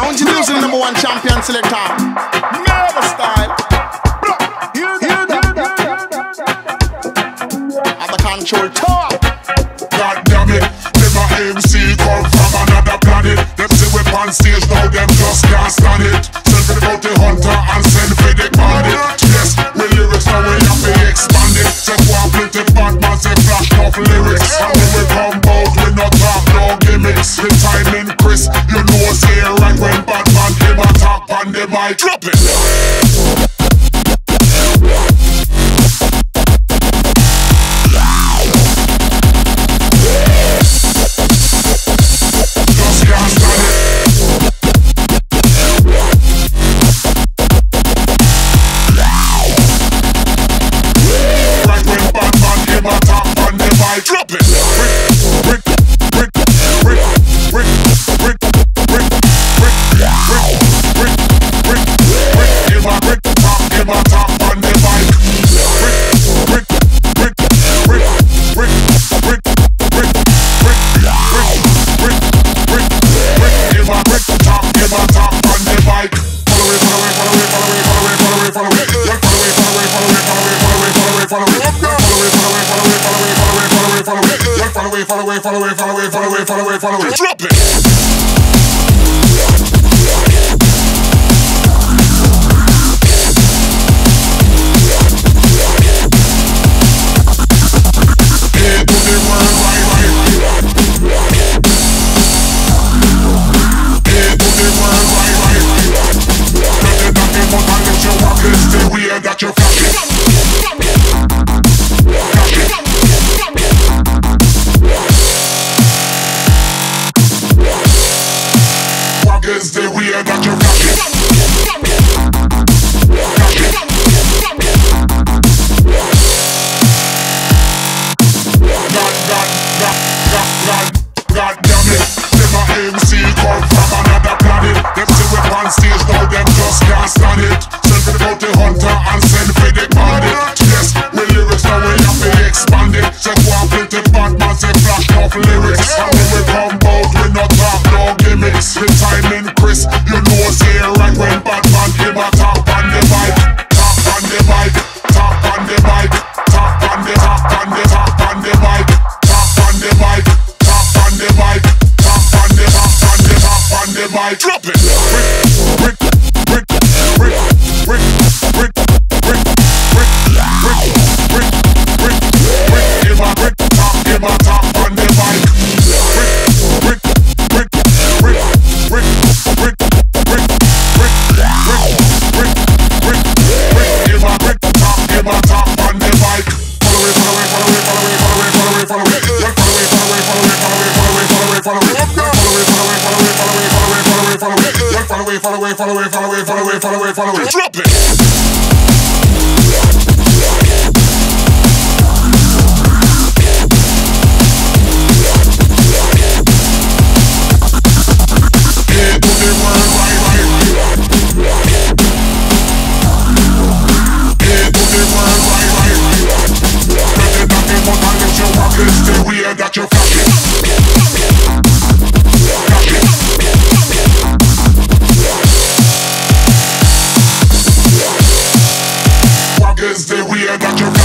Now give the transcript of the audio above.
I want you to number one champion selector. Never style. Hear that? At the control tower. God damn it. Never MC come from another planet. Them see we on stage now, them just can't stand it. Send for the bounty hunter and send for the party. Yes, we lyrics now we have to expand it. Say, go and play the bad man, say, flash off lyrics. And when we come back, the mic, drop it. fall away, fall away, fall away, fall away, fall away, fall away, fall away, fall away, fall away. Drop it. cause they back off lyrics And when we come bold, we not talk no gimmicks The timing crisp, you know it's here right when Batman came. follow away, fall away, fall away, fall away, fall away, fall away, fall away, fall away, fall away, fall away, fall away, fall away, fall away, fall away, fall away, fall away, drop follow I got your